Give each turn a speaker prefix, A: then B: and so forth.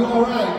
A: You all right?